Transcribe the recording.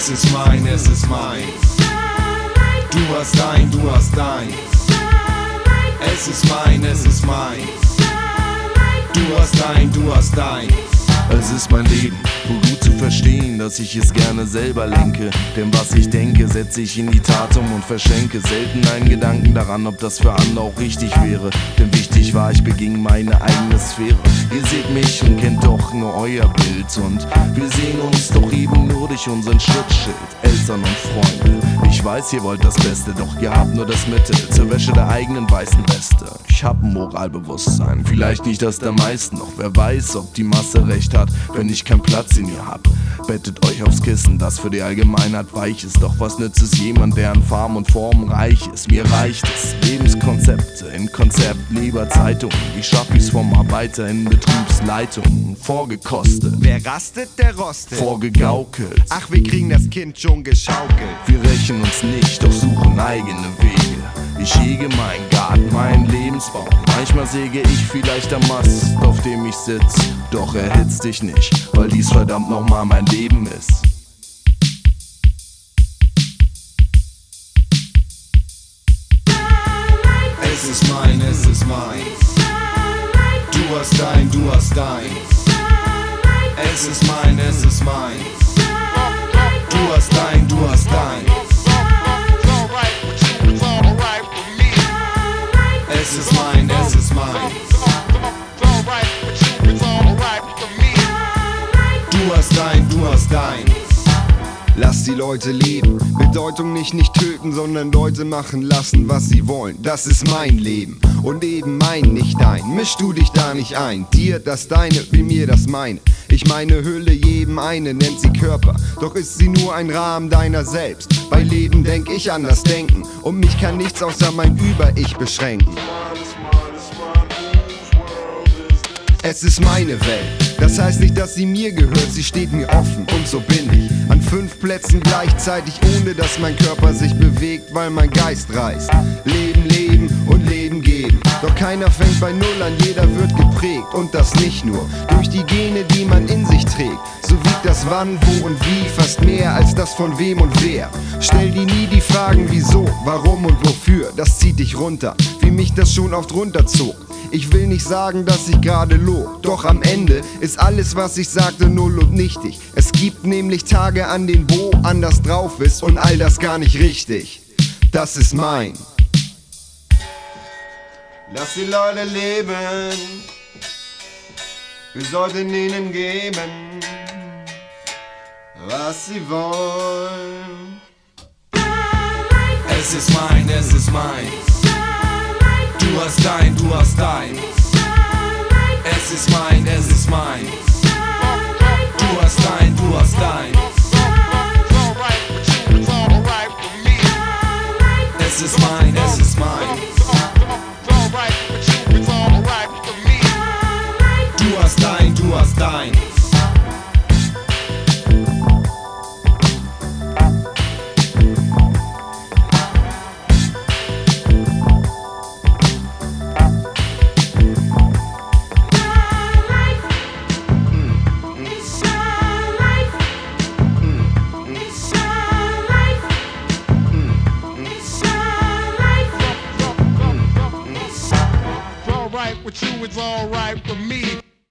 Es ist mein, es ist mein. Du hast dein, du hast dein. Es ist mein, es ist mein. Du hast dein, du hast dein. Leben, wohl gut zu verstehen, dass ich es gerne selber lenke. Denn was ich denke, setze ich in die Tat um und verschenke selten einen Gedanken daran, ob das für andere auch richtig wäre. Denn wichtig war, ich beging meine eigene Sphäre. Ihr seht mich und kennt doch nur euer Bild. Und wir sehen uns doch eben nur durch unseren Schutzschild, Eltern und Freunde. Ich weiß, ihr wollt das Beste, doch ihr habt nur das Mittel zur Wäsche der eigenen weißen Weste. Ich hab ein Moralbewusstsein, vielleicht nicht das der meisten, doch wer weiß, ob die Masse recht hat, wenn ich keinen Platz in ihr hab. Bettet euch aufs Kissen, das für die Allgemeinheit weich ist. Doch was nützt es jemand, der an Farben und Formen reich ist? Mir reicht es. Lebenskonzepte in Konzept, lieber Zeitungen. Wie schaff ich's vom Arbeiter in Betriebsleitung? Vorgekostet, Wer rastet, der rostet. vorgegaukelt. Ach, wir kriegen das Kind schon geschaukelt. Wir rächen uns nicht, doch suchen eigene Wege. Ich hege meinen Garten, meinen Lebensbaum. Manchmal säge ich vielleicht am Mast, auf dem ich sitz. Doch erhitz dich nicht, weil dies verdammt nochmal mein Leben ist. Es ist mein, es ist mein. Du hast dein, du hast dein. Es ist mein, es ist mein. Mein, es ist mein. Du hast dein, du hast dein. Lass die Leute leben. Bedeutung nicht nicht töten, sondern Leute machen lassen, was sie wollen. Das ist mein Leben und eben mein, nicht dein. Misch du dich da nicht ein. Dir das deine, wie mir das meine. Ich meine Hülle jedem eine nennt sie Körper, doch ist sie nur ein Rahmen deiner selbst. Bei Leben denk ich an das Denken und mich kann nichts außer mein Über-Ich beschränken. Es ist meine Welt. Das heißt nicht, dass sie mir gehört, sie steht mir offen und so bin ich. An fünf Plätzen gleichzeitig, ohne dass mein Körper sich bewegt, weil mein Geist reist. Leben, leben und Leben geben. Doch keiner fängt bei Null an, jeder wird geprägt. Und das nicht nur durch die Gene, die man in sich trägt. So wiegt das wann, wo und wie fast mehr als das von wem und wer. Stell dir nie die Fragen wieso, warum und wofür. Das zieht dich runter, wie mich das schon oft runterzog. Ich will nicht sagen, dass ich gerade log, doch am Ende ist alles, was ich sagte, null und nichtig. Es gibt nämlich Tage, an denen Bo anders drauf ist und all das gar nicht richtig. Das ist mein. Lass die Leute leben, wir sollten ihnen geben, was sie wollen. Es ist mein, es ist mein. Du hast dein, du hast dein. Es ist mein, es ist mein. Du hast dein, du hast dein. With you, it's alright with me.